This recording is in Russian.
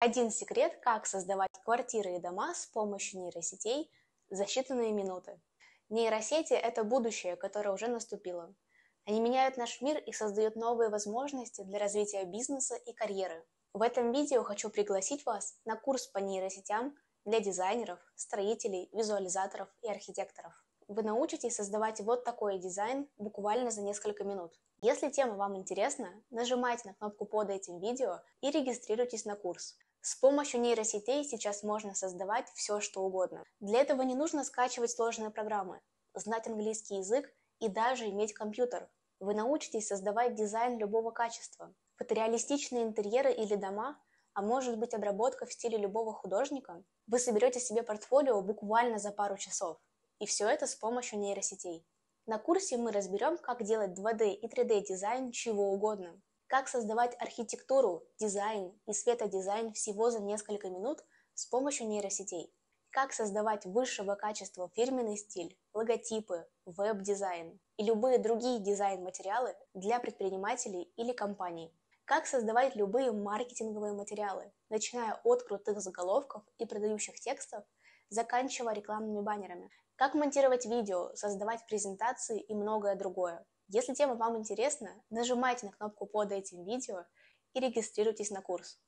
Один секрет, как создавать квартиры и дома с помощью нейросетей за считанные минуты. Нейросети – это будущее, которое уже наступило. Они меняют наш мир и создают новые возможности для развития бизнеса и карьеры. В этом видео хочу пригласить вас на курс по нейросетям для дизайнеров, строителей, визуализаторов и архитекторов. Вы научитесь создавать вот такой дизайн буквально за несколько минут. Если тема вам интересна, нажимайте на кнопку под этим видео и регистрируйтесь на курс. С помощью нейросетей сейчас можно создавать все, что угодно. Для этого не нужно скачивать сложные программы, знать английский язык и даже иметь компьютер. Вы научитесь создавать дизайн любого качества. Фотореалистичные интерьеры или дома, а может быть обработка в стиле любого художника. Вы соберете себе портфолио буквально за пару часов. И все это с помощью нейросетей. На курсе мы разберем, как делать 2D и 3D дизайн чего угодно, как создавать архитектуру, дизайн и светодизайн всего за несколько минут с помощью нейросетей, как создавать высшего качества фирменный стиль, логотипы, веб-дизайн и любые другие дизайн-материалы для предпринимателей или компаний, как создавать любые маркетинговые материалы, начиная от крутых заголовков и продающих текстов, заканчивая рекламными баннерами, как монтировать видео, создавать презентации и многое другое. Если тема вам интересна, нажимайте на кнопку под этим видео и регистрируйтесь на курс.